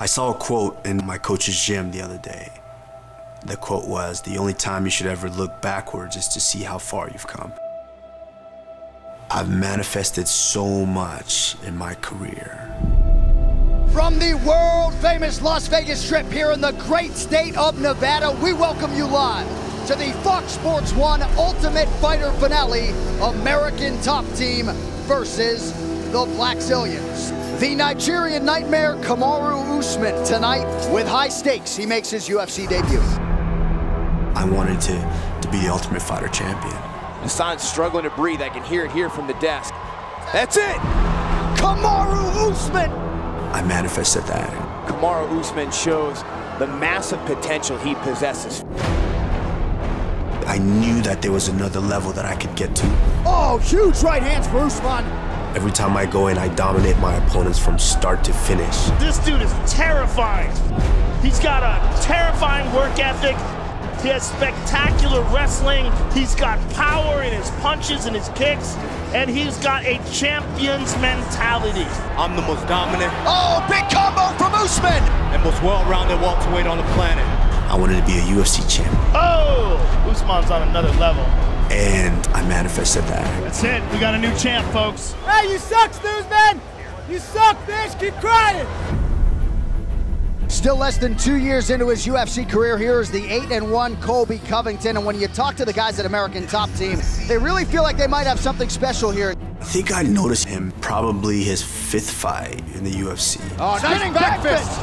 I saw a quote in my coach's gym the other day. The quote was, the only time you should ever look backwards is to see how far you've come. I've manifested so much in my career. From the world famous Las Vegas Strip here in the great state of Nevada, we welcome you live to the Fox Sports 1 Ultimate Fighter finale American Top Team versus the Blackzilians. The Nigerian Nightmare Kamaru Usman tonight with high stakes. He makes his UFC debut. I wanted to, to be the Ultimate Fighter champion. Hassan's struggling to breathe. I can hear it here from the desk. That's it! Kamaru Usman! I manifested that. Kamaru Usman shows the massive potential he possesses. I knew that there was another level that I could get to. Oh, huge right hands for Usman. Every time I go in, I dominate my opponents from start to finish. This dude is terrifying. He's got a terrifying work ethic. He has spectacular wrestling. He's got power in his punches and his kicks. And he's got a champion's mentality. I'm the most dominant. Oh, big combo from Usman. And most well-rounded welterweight on the planet. I wanted to be a UFC champion. Oh, Usman's on another level. And I manifested that. That's it. We got a new champ, folks. Hey, you suck, man. You suck, bitch. Keep crying. Still less than two years into his UFC career, here is the 8 and 1 Colby Covington. And when you talk to the guys at American Top Team, they really feel like they might have something special here. I think I noticed him probably his fifth fight in the UFC. Oh, nice back fist.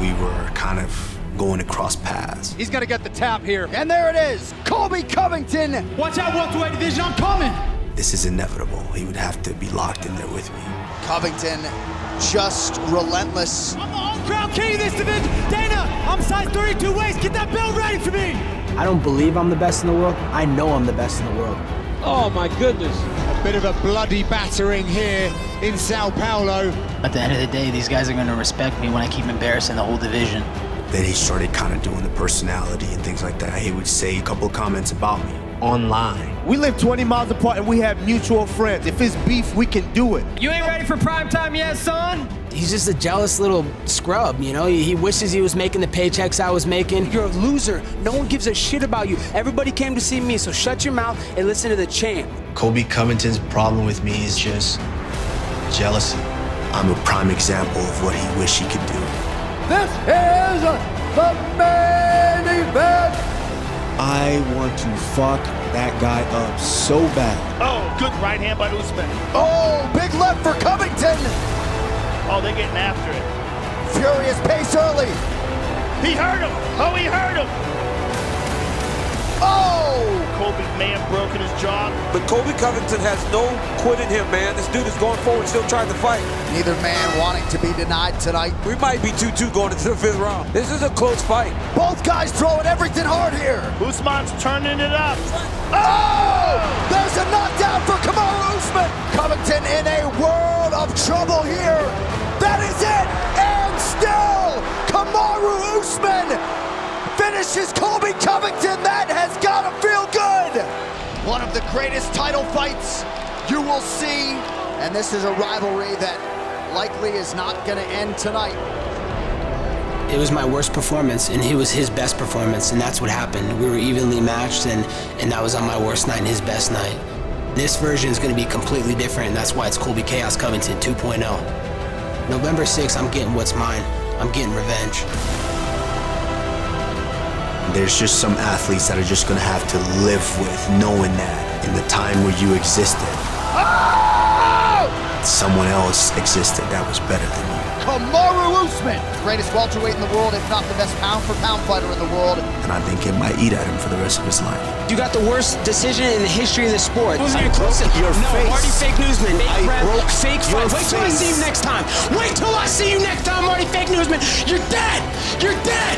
We were kind of going across paths. He's gonna get the tap here. And there it is, Colby Covington. Watch out, welterweight division, I'm coming. This is inevitable. He would have to be locked in there with me. Covington, just relentless. I'm the home crowd king of this division. Dana, I'm size 32 waist. Get that belt ready for me. I don't believe I'm the best in the world. I know I'm the best in the world. Oh my goodness. A bit of a bloody battering here in Sao Paulo. At the end of the day, these guys are going to respect me when I keep embarrassing the whole division. Then he started kind of doing the personality and things like that. He would say a couple of comments about me online. We live 20 miles apart and we have mutual friends. If it's beef, we can do it. You ain't ready for prime time yet, son? He's just a jealous little scrub, you know? He wishes he was making the paychecks I was making. You're a loser. No one gives a shit about you. Everybody came to see me, so shut your mouth and listen to the champ. Colby Covington's problem with me is just jealousy. I'm a prime example of what he wished he could do. This is the main event. I want to fuck that guy up so bad. Oh, good right hand by Usman. Oh, big left for Covington. Oh, they're getting after it. Furious pace early. He hurt him. Oh, he hurt him. Oh! Colby may have broken his jaw. But Colby Covington has no quit in him, man. This dude is going forward, still trying to fight. Neither man wanting to be denied tonight. We might be 2-2 going into the fifth round. This is a close fight. Both guys throwing everything hard here. Usman's turning it up. Oh! There's a knockdown for Kamaru Usman. Covington in a world of trouble here. That is it. And still, Kamaru Usman finishes Colby Covington. One of the greatest title fights you will see. And this is a rivalry that likely is not going to end tonight. It was my worst performance, and it was his best performance, and that's what happened. We were evenly matched, and, and that was on my worst night and his best night. This version is going to be completely different, and that's why it's Colby Chaos Covington 2.0. November 6th, I'm getting what's mine. I'm getting revenge. There's just some athletes that are just going to have to live with knowing that in the time where you existed, someone else existed that was better than you. Kamaru Usman, greatest welterweight in the world, if not the best pound-for-pound fighter in the world. And I think it might eat at him for the rest of his life. You got the worst decision in the history of the sport. Who's I broke your no, face. Marty Fake Newsman. Fake I rep, broke fake your fight. Wait till I see you next time. Wait till I see you next time, Marty Fake Newsman. You're dead. You're dead.